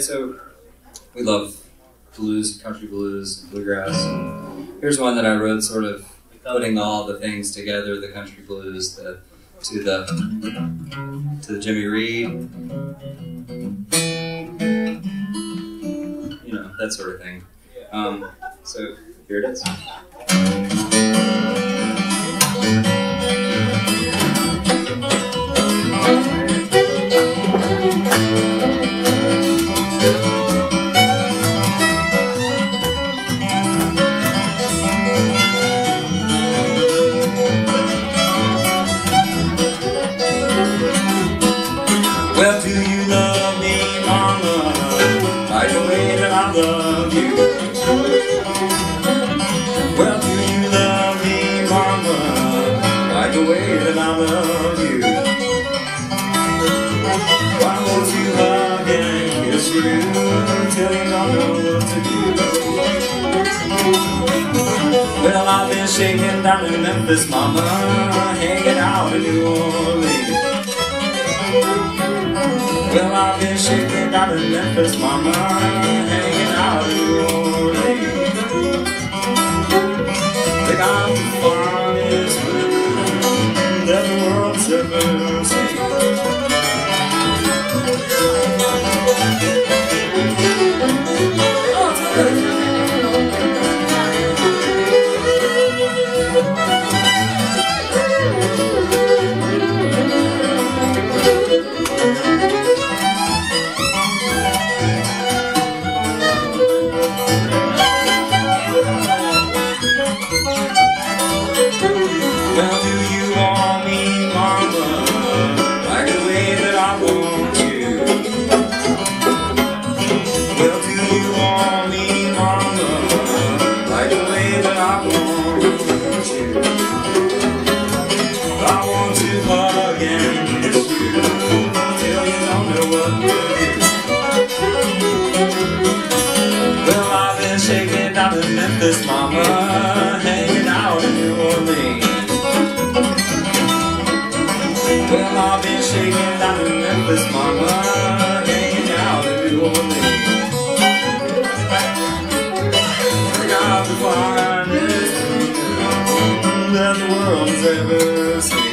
So we love blues, country blues, bluegrass. Here's one that I wrote, sort of putting all the things together: the country blues, the to the to the Jimmy Reed, you know that sort of thing. Um, so here it is. Well, do you love me, mama, like the way that I love you? Well, do you love me, mama, like the way that I love you? Why won't you hug and kiss you till you don't know what to do? Well, I've been shaking down in Memphis, mama, hanging out in New Orleans. Well, I've been shaking down in Memphis, mama, hanging out in New Orleans. They got the finest Well, do you want me, mama, like the way that I want you? Well, do you want me, mama, like the way that I want you? I want to hug and kiss you till you don't know what to do. Well, I've been shaking down in Memphis, mama, that the world's ever seen.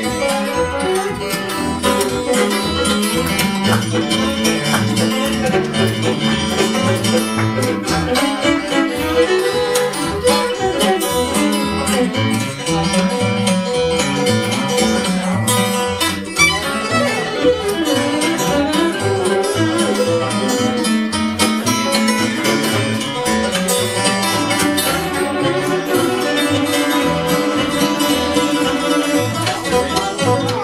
Well,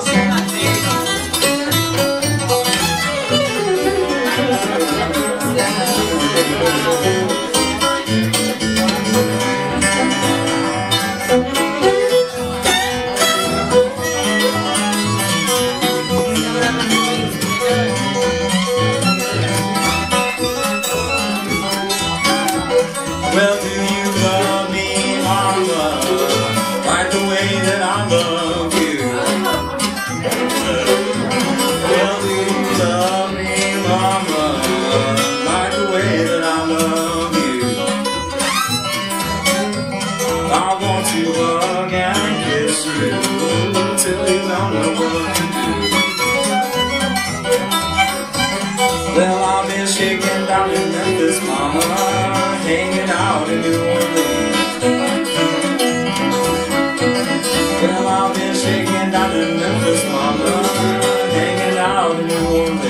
Hanging out in New Orleans. Well, I've been shaking down in Memphis, mama, hanging out in New Orleans.